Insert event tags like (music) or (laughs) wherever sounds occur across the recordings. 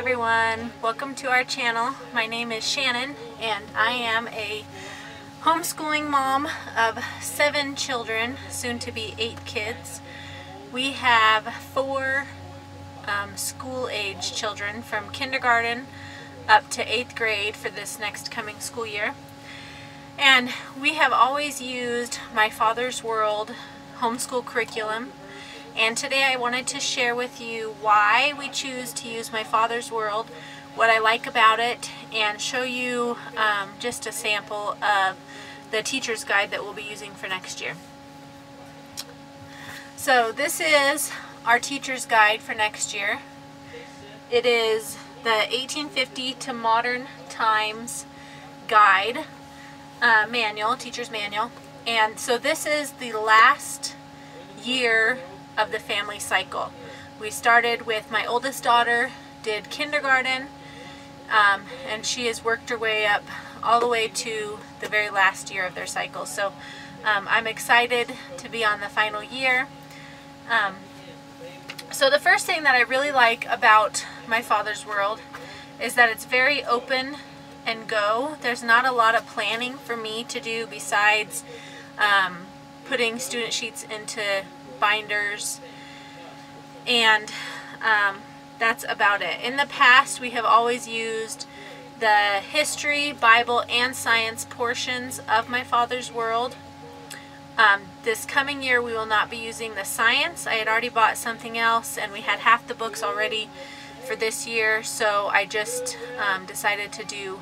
everyone, welcome to our channel. My name is Shannon and I am a homeschooling mom of seven children, soon to be eight kids. We have four um, school-age children from kindergarten up to eighth grade for this next coming school year. And we have always used My Father's World homeschool curriculum and today I wanted to share with you why we choose to use My Father's World, what I like about it, and show you um, just a sample of the teacher's guide that we'll be using for next year. So this is our teacher's guide for next year. It is the 1850 to modern times guide uh, manual, teacher's manual. And so this is the last year of the family cycle. We started with my oldest daughter, did kindergarten, um, and she has worked her way up all the way to the very last year of their cycle. So um, I'm excited to be on the final year. Um, so the first thing that I really like about My Father's World is that it's very open and go. There's not a lot of planning for me to do besides um, putting student sheets into binders and um, that's about it. In the past we have always used the history, Bible, and science portions of My Father's World. Um, this coming year we will not be using the science. I had already bought something else and we had half the books already for this year so I just um, decided to do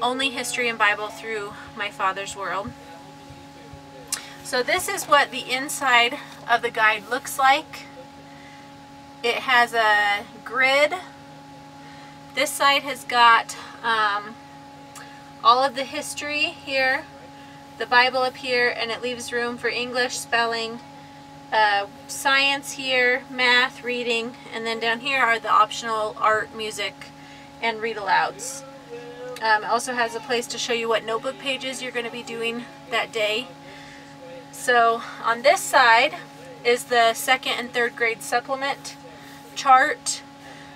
only history and Bible through My Father's World. So this is what the inside of the guide looks like. It has a grid. This side has got um, all of the history here, the Bible up here, and it leaves room for English, spelling, uh, science here, math, reading, and then down here are the optional art, music, and read-alouds. Um, it also has a place to show you what notebook pages you're going to be doing that day. So on this side is the second and third grade supplement chart.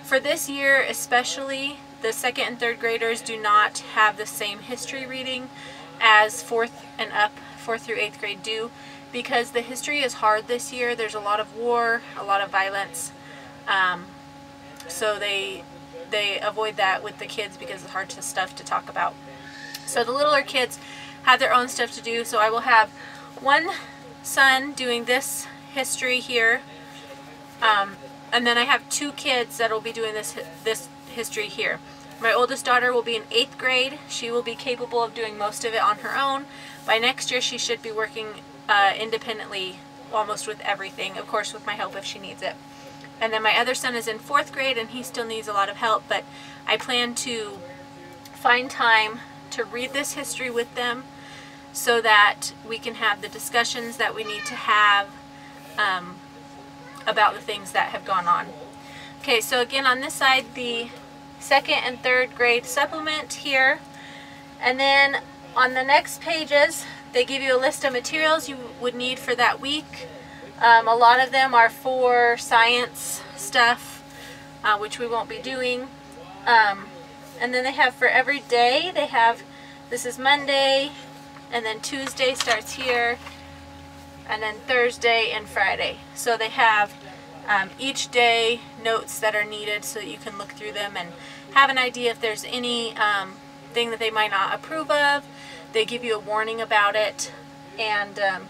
For this year especially, the second and third graders do not have the same history reading as fourth and up, fourth through eighth grade do because the history is hard this year. There's a lot of war, a lot of violence. Um, so they they avoid that with the kids because it's hard to stuff to talk about. So the littler kids have their own stuff to do. So I will have one son doing this history here um, and then I have two kids that will be doing this, this history here. My oldest daughter will be in 8th grade. She will be capable of doing most of it on her own. By next year she should be working uh, independently almost with everything, of course with my help if she needs it. And then my other son is in 4th grade and he still needs a lot of help, but I plan to find time to read this history with them so that we can have the discussions that we need to have um, about the things that have gone on. Okay, so again on this side, the second and third grade supplement here. And then on the next pages, they give you a list of materials you would need for that week. Um, a lot of them are for science stuff, uh, which we won't be doing. Um, and then they have for every day, they have, this is Monday, and then Tuesday starts here, and then Thursday and Friday. So they have um, each day notes that are needed so that you can look through them and have an idea if there's any um, thing that they might not approve of. They give you a warning about it and um,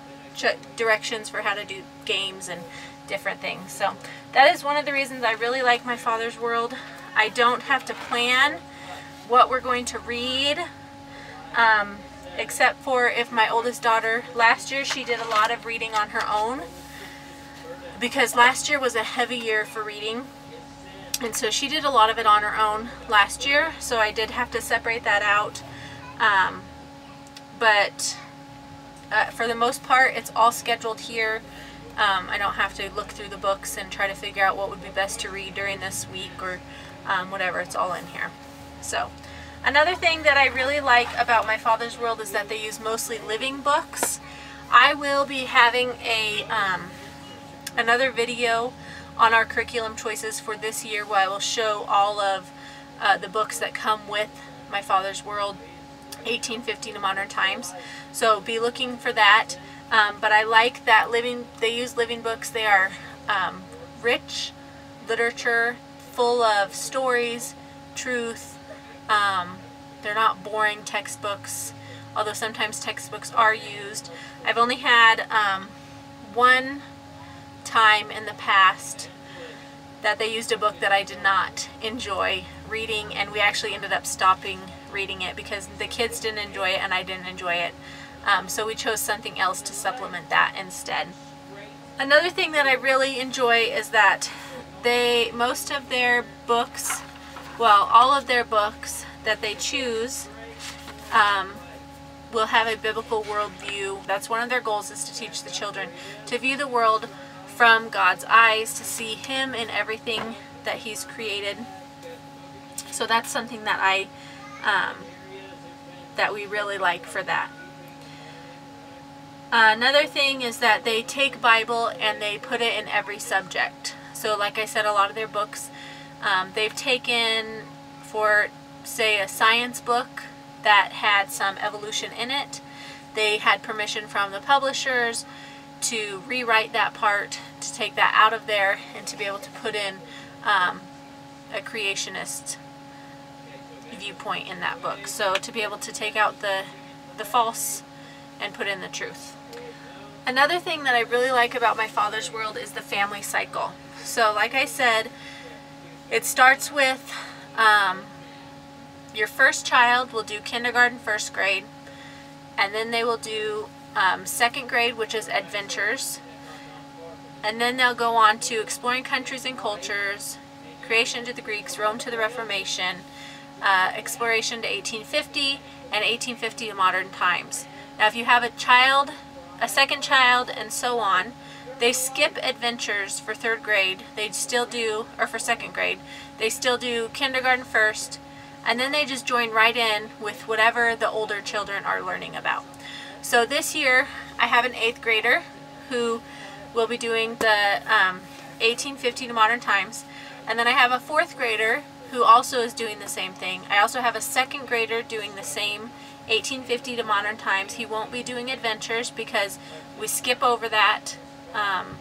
directions for how to do games and different things. So that is one of the reasons I really like My Father's World. I don't have to plan what we're going to read. Um, except for if my oldest daughter, last year she did a lot of reading on her own. Because last year was a heavy year for reading. And so she did a lot of it on her own last year so I did have to separate that out. Um, but uh, for the most part it's all scheduled here. Um, I don't have to look through the books and try to figure out what would be best to read during this week or um, whatever. It's all in here. So Another thing that I really like about My Father's World is that they use mostly living books. I will be having a um, another video on our curriculum choices for this year where I will show all of uh, the books that come with My Father's World 1850 to Modern Times. So be looking for that. Um, but I like that living, they use living books. They are um, rich literature, full of stories, truth. Um, they're not boring textbooks, although sometimes textbooks are used. I've only had um, one time in the past that they used a book that I did not enjoy reading and we actually ended up stopping reading it because the kids didn't enjoy it and I didn't enjoy it. Um, so we chose something else to supplement that instead. Another thing that I really enjoy is that they, most of their books, well, all of their books that they choose um, will have a biblical worldview. That's one of their goals is to teach the children to view the world from God's eyes, to see Him in everything that He's created. So that's something that I, um, that we really like for that. another thing is that they take Bible and they put it in every subject. So like I said, a lot of their books, um, they've taken for, say, a science book that had some evolution in it. They had permission from the publishers to rewrite that part, to take that out of there, and to be able to put in um, a creationist viewpoint in that book. So to be able to take out the, the false and put in the truth. Another thing that I really like about my father's world is the family cycle. So like I said, it starts with um, your first child will do kindergarten, first grade, and then they will do um, second grade, which is adventures, and then they'll go on to exploring countries and cultures, creation to the Greeks, Rome to the Reformation, uh, exploration to 1850, and 1850 to modern times. Now if you have a child, a second child, and so on, they skip adventures for third grade. They still do, or for second grade, they still do kindergarten first, and then they just join right in with whatever the older children are learning about. So this year I have an eighth grader who will be doing the um, 1850 to modern times and then I have a fourth grader who also is doing the same thing. I also have a second grader doing the same 1850 to modern times. He won't be doing adventures because we skip over that um,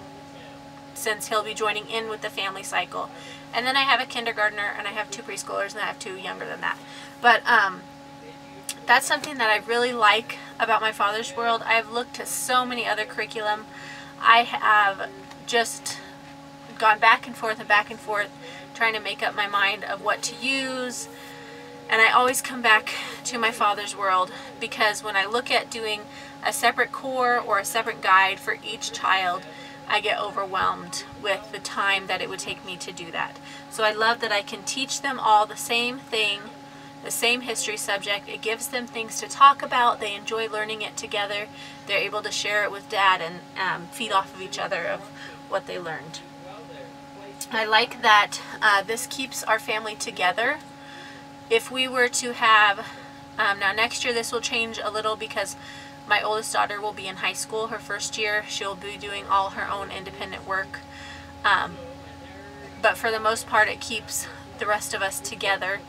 since he'll be joining in with the family cycle. And then I have a kindergartner and I have two preschoolers and I have two younger than that. But um, that's something that I really like about my father's world. I've looked to so many other curriculum. I have just gone back and forth and back and forth trying to make up my mind of what to use and I always come back to my father's world because when I look at doing a separate core or a separate guide for each child I get overwhelmed with the time that it would take me to do that. So I love that I can teach them all the same thing, the same history subject. It gives them things to talk about. They enjoy learning it together. They're able to share it with dad and um, feed off of each other of what they learned. I like that uh, this keeps our family together. If we were to have, um, now next year this will change a little because my oldest daughter will be in high school, her first year. She'll be doing all her own independent work. Um, but for the most part, it keeps the rest of us together.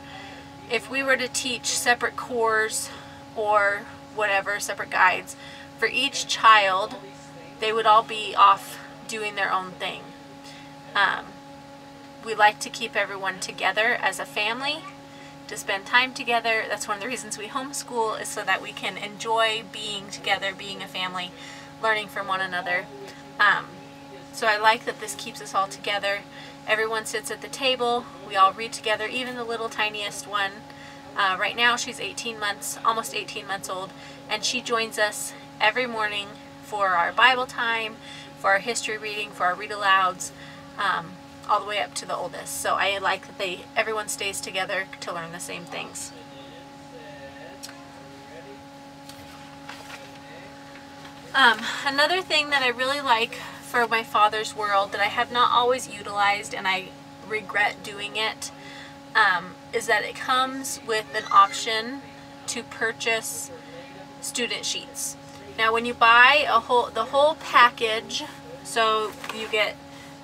If we were to teach separate cores or whatever, separate guides, for each child, they would all be off doing their own thing. Um, we like to keep everyone together as a family to spend time together. That's one of the reasons we homeschool is so that we can enjoy being together, being a family, learning from one another. Um, so I like that this keeps us all together. Everyone sits at the table. We all read together, even the little tiniest one. Uh, right now she's 18 months, almost 18 months old, and she joins us every morning for our Bible time, for our history reading, for our read alouds. Um, all the way up to the oldest. So I like that they everyone stays together to learn the same things. Um, another thing that I really like for my father's world that I have not always utilized and I regret doing it um, is that it comes with an option to purchase student sheets. Now when you buy a whole the whole package, so you get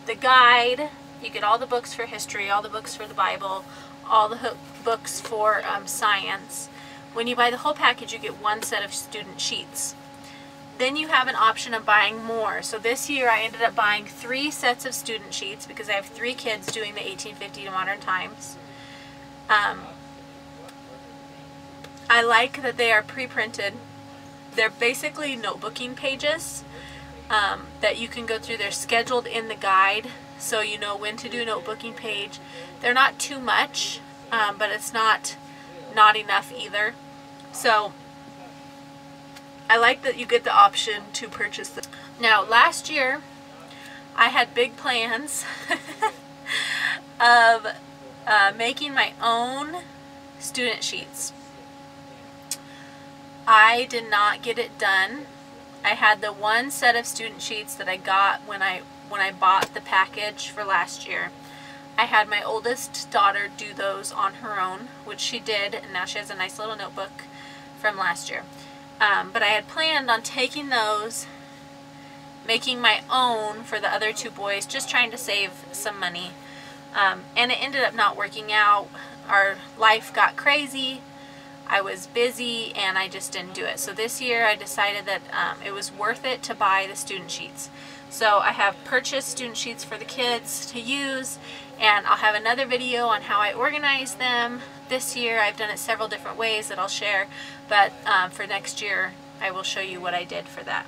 the guide, you get all the books for history, all the books for the Bible, all the books for um, science. When you buy the whole package, you get one set of student sheets. Then you have an option of buying more. So this year I ended up buying three sets of student sheets because I have three kids doing the 1850 to modern times. Um, I like that they are pre-printed. They're basically notebooking pages um, that you can go through. They're scheduled in the guide so you know when to do a notebooking page. They're not too much, um, but it's not not enough either. So I like that you get the option to purchase them. Now last year I had big plans (laughs) of uh, making my own student sheets. I did not get it done. I had the one set of student sheets that I got when I when I bought the package for last year. I had my oldest daughter do those on her own, which she did, and now she has a nice little notebook from last year. Um, but I had planned on taking those, making my own for the other two boys, just trying to save some money. Um, and it ended up not working out. Our life got crazy. I was busy and I just didn't do it. So this year I decided that um, it was worth it to buy the student sheets. So I have purchased student sheets for the kids to use and I'll have another video on how I organize them this year. I've done it several different ways that I'll share, but um, for next year I will show you what I did for that.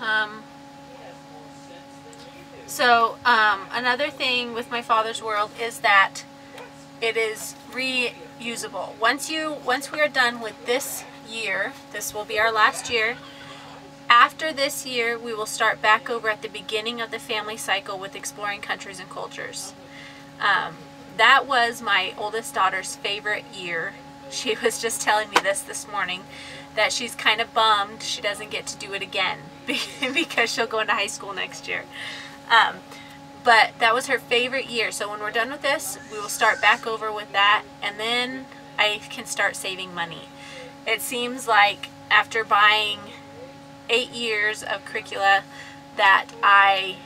Um, so um, another thing with my father's world is that it is reusable. Once you once we are done with this year, this will be our last year, after this year, we will start back over at the beginning of the family cycle with exploring countries and cultures. Um, that was my oldest daughter's favorite year. (laughs) She was just telling me this this morning, that she's kind of bummed she doesn't get to do it again (laughs) because she'll go into high school next year. Um, but that was her favorite year. So when we're done with this, we will start back over with that and then I can start saving money. It seems like after buying eight years of curricula that I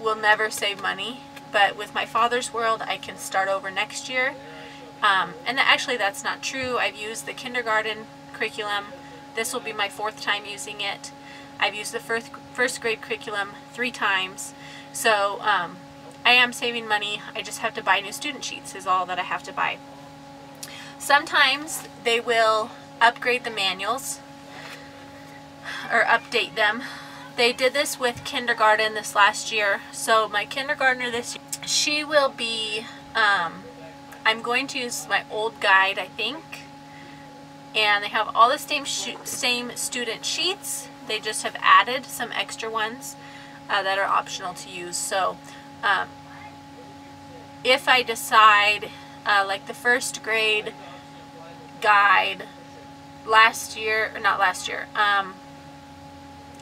will never save money. But with my father's world, I can start over next year. Um, and actually, that's not true. I've used the kindergarten curriculum. This will be my fourth time using it. I've used the first, first grade curriculum three times. So um, I am saving money. I just have to buy new student sheets is all that I have to buy. Sometimes they will upgrade the manuals or update them. They did this with kindergarten this last year. So my kindergartner this year, she will be, um, I'm going to use my old guide, I think. And they have all the same, same student sheets. They just have added some extra ones uh, that are optional to use. So um, if I decide, uh, like the first grade guide last year, or not last year, um,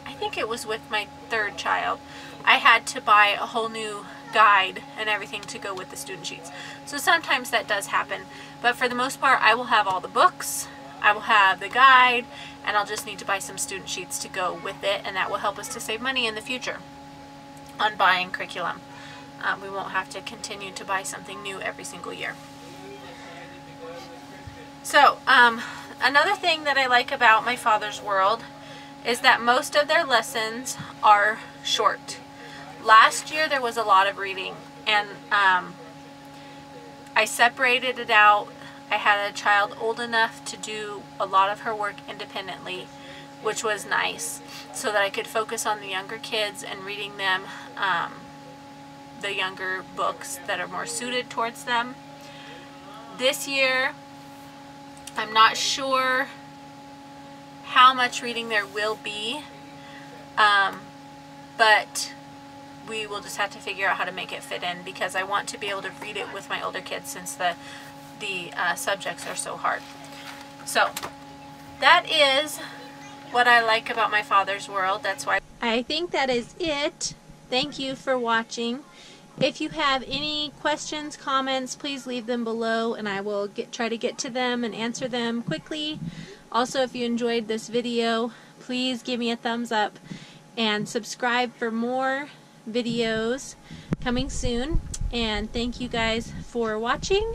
I think it was with my third child, I had to buy a whole new guide and everything to go with the student sheets. So sometimes that does happen, but for the most part I will have all the books, I will have the guide, and I'll just need to buy some student sheets to go with it, and that will help us to save money in the future on buying curriculum. Um, we won't have to continue to buy something new every single year. So, um, another thing that I like about my father's world is that most of their lessons are short. Last year there was a lot of reading and um, I separated it out. I had a child old enough to do a lot of her work independently which was nice so that I could focus on the younger kids and reading them um, the younger books that are more suited towards them. This year I'm not sure how much reading there will be. Um, but we will just have to figure out how to make it fit in because I want to be able to read it with my older kids since the, the uh, subjects are so hard. So that is what I like about my father's world. That's why I think that is it. Thank you for watching. If you have any questions, comments, please leave them below and I will get try to get to them and answer them quickly. Also, if you enjoyed this video, please give me a thumbs up and subscribe for more videos coming soon. And thank you guys for watching.